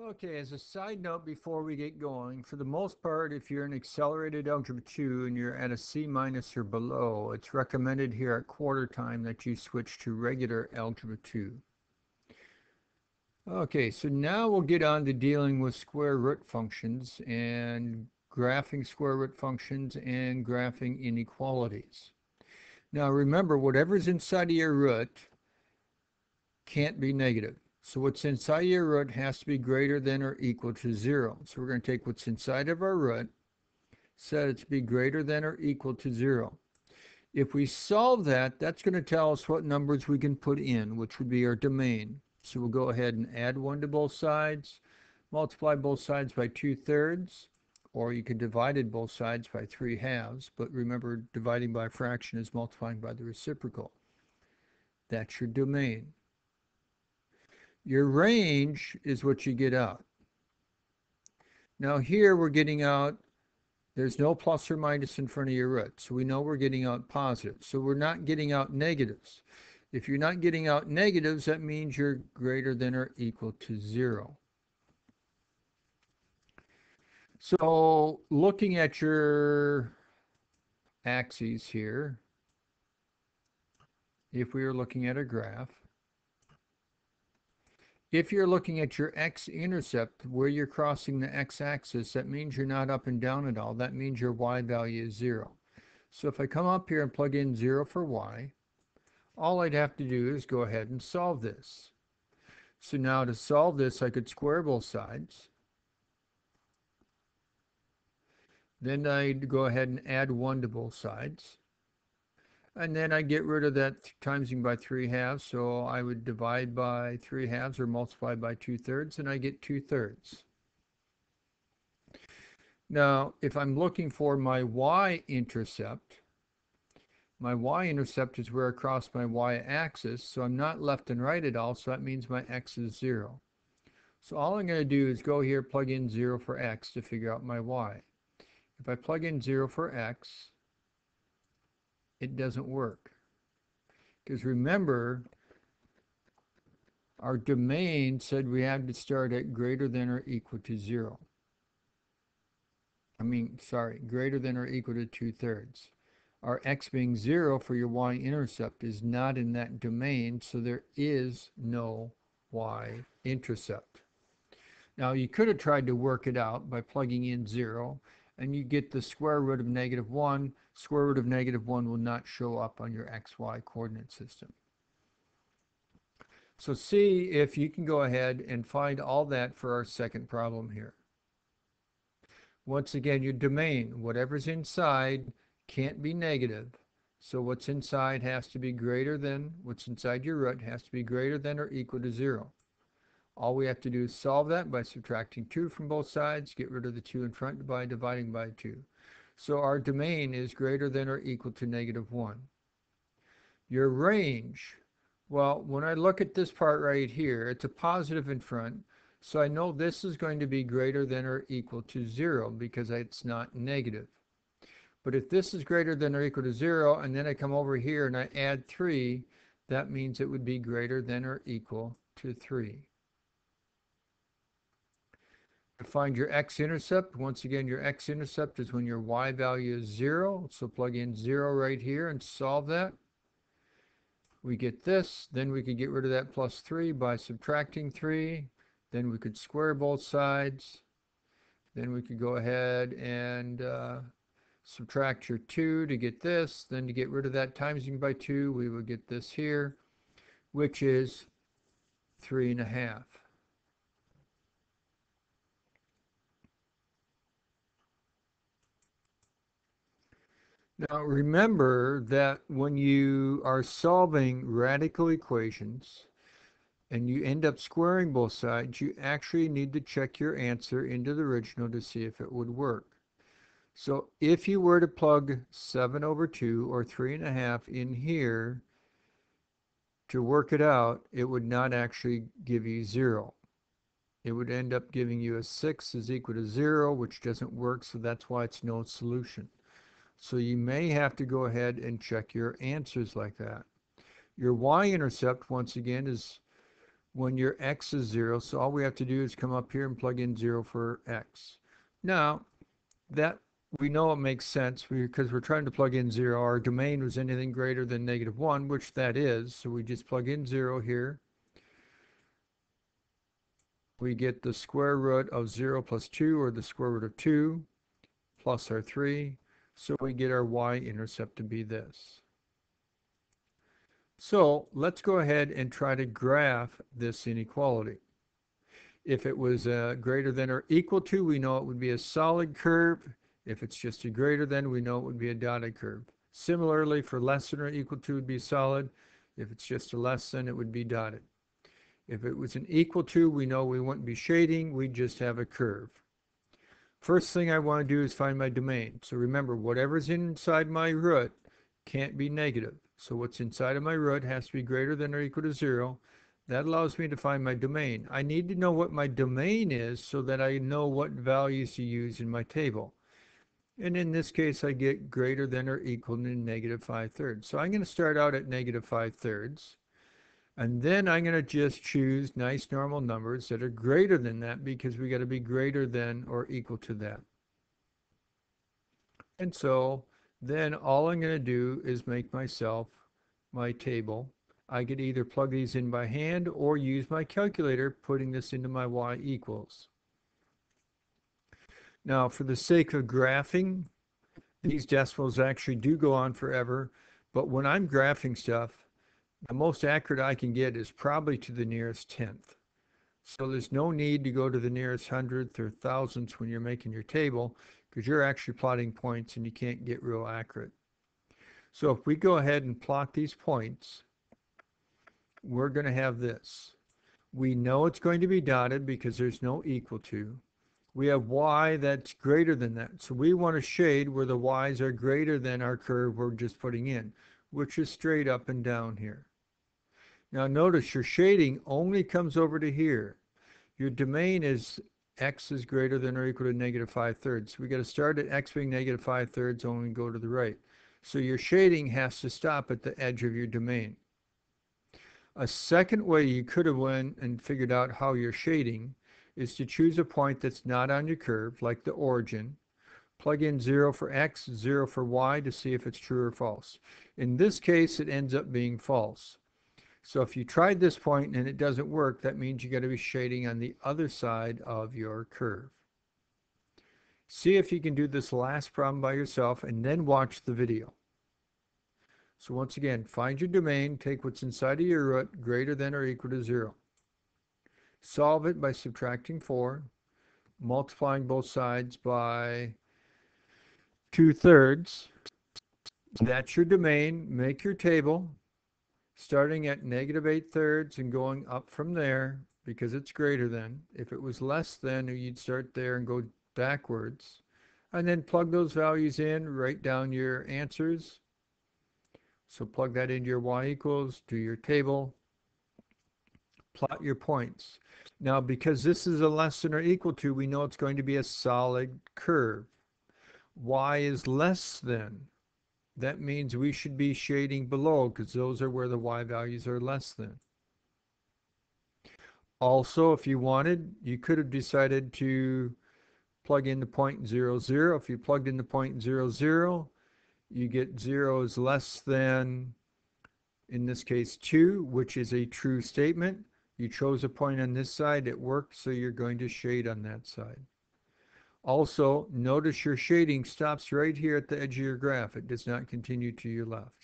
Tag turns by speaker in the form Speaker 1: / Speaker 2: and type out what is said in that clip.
Speaker 1: Okay, as a side note before we get going, for the most part, if you're in accelerated algebra 2 and you're at a C minus or below, it's recommended here at quarter time that you switch to regular algebra 2. Okay, so now we'll get on to dealing with square root functions and graphing square root functions and graphing inequalities. Now remember, whatever's inside of your root can't be negative. So what's inside your root has to be greater than or equal to 0. So we're going to take what's inside of our root, set it to be greater than or equal to 0. If we solve that, that's going to tell us what numbers we can put in, which would be our domain. So we'll go ahead and add 1 to both sides, multiply both sides by 2 thirds, or you could divide it both sides by 3 halves, but remember dividing by a fraction is multiplying by the reciprocal. That's your domain. Your range is what you get out. Now here we're getting out, there's no plus or minus in front of your root, so we know we're getting out positive. So we're not getting out negatives. If you're not getting out negatives, that means you're greater than or equal to zero. So looking at your axes here, if we were looking at a graph, if you're looking at your x-intercept, where you're crossing the x-axis, that means you're not up and down at all. That means your y value is 0. So if I come up here and plug in 0 for y, all I'd have to do is go ahead and solve this. So now to solve this, I could square both sides. Then I'd go ahead and add 1 to both sides. And then I get rid of that timesing by 3 halves, so I would divide by 3 halves or multiply by 2 thirds, and I get 2 thirds. Now, if I'm looking for my y-intercept, my y-intercept is where I cross my y-axis, so I'm not left and right at all, so that means my x is 0. So all I'm going to do is go here, plug in 0 for x to figure out my y. If I plug in 0 for x, it doesn't work. Because remember, our domain said we had to start at greater than or equal to 0. I mean, sorry, greater than or equal to 2 thirds. Our x being 0 for your y-intercept is not in that domain, so there is no y-intercept. Now, you could have tried to work it out by plugging in 0, and you get the square root of negative 1. Square root of negative 1 will not show up on your xy coordinate system. So see if you can go ahead and find all that for our second problem here. Once again, your domain, whatever's inside, can't be negative. So what's inside has to be greater than, what's inside your root has to be greater than or equal to 0. All we have to do is solve that by subtracting 2 from both sides, get rid of the 2 in front by dividing by 2. So our domain is greater than or equal to negative 1. Your range, well, when I look at this part right here, it's a positive in front, so I know this is going to be greater than or equal to 0 because it's not negative. But if this is greater than or equal to 0, and then I come over here and I add 3, that means it would be greater than or equal to 3. To find your x-intercept, once again, your x-intercept is when your y value is 0. So plug in 0 right here and solve that. We get this. Then we could get rid of that plus 3 by subtracting 3. Then we could square both sides. Then we could go ahead and uh, subtract your 2 to get this. Then to get rid of that timesing by 2, we would get this here, which is 3 and a half. Now remember that when you are solving radical equations and you end up squaring both sides, you actually need to check your answer into the original to see if it would work. So if you were to plug 7 over 2 or 3.5 in here to work it out, it would not actually give you 0. It would end up giving you a 6 is equal to 0, which doesn't work, so that's why it's no solution. So you may have to go ahead and check your answers like that. Your y-intercept, once again, is when your x is 0. So all we have to do is come up here and plug in 0 for x. Now, that we know it makes sense because we're trying to plug in 0. Our domain was anything greater than negative 1, which that is. So we just plug in 0 here. We get the square root of 0 plus 2, or the square root of 2, plus our 3. So we get our y-intercept to be this. So let's go ahead and try to graph this inequality. If it was uh, greater than or equal to, we know it would be a solid curve. If it's just a greater than, we know it would be a dotted curve. Similarly, for less than or equal to would be solid. If it's just a less than, it would be dotted. If it was an equal to, we know we wouldn't be shading, we'd just have a curve. First thing I want to do is find my domain. So remember, whatever's inside my root can't be negative. So what's inside of my root has to be greater than or equal to zero. That allows me to find my domain. I need to know what my domain is so that I know what values to use in my table. And in this case, I get greater than or equal to negative 5 thirds. So I'm going to start out at negative 5 thirds. And then I'm going to just choose nice normal numbers that are greater than that because we got to be greater than or equal to that. And so then all I'm going to do is make myself my table. I could either plug these in by hand or use my calculator, putting this into my y equals. Now, for the sake of graphing, these decimals actually do go on forever, but when I'm graphing stuff, the most accurate I can get is probably to the nearest tenth. So there's no need to go to the nearest hundredth or thousandths when you're making your table because you're actually plotting points and you can't get real accurate. So if we go ahead and plot these points, we're going to have this. We know it's going to be dotted because there's no equal to. We have y that's greater than that. So we want to shade where the y's are greater than our curve we're just putting in, which is straight up and down here. Now notice your shading only comes over to here. Your domain is x is greater than or equal to negative 5 thirds. We got to start at x being negative 5 thirds only go to the right. So your shading has to stop at the edge of your domain. A second way you could have went and figured out how you're shading is to choose a point that's not on your curve, like the origin. Plug in 0 for x, 0 for y to see if it's true or false. In this case, it ends up being false. So if you tried this point and it doesn't work, that means you got to be shading on the other side of your curve. See if you can do this last problem by yourself and then watch the video. So once again, find your domain, take what's inside of your root greater than or equal to zero. Solve it by subtracting four, multiplying both sides by two thirds. That's your domain. Make your table starting at negative 8 thirds and going up from there because it's greater than. If it was less than, you'd start there and go backwards. And then plug those values in, write down your answers. So plug that into your y equals, do your table, plot your points. Now, because this is a less than or equal to, we know it's going to be a solid curve. y is less than that means we should be shading below because those are where the y values are less than. Also, if you wanted, you could have decided to plug in the point zero zero. If you plugged in the point zero zero, you get zero is less than, in this case, 2, which is a true statement. You chose a point on this side, it worked, so you're going to shade on that side. Also, notice your shading stops right here at the edge of your graph. It does not continue to your left.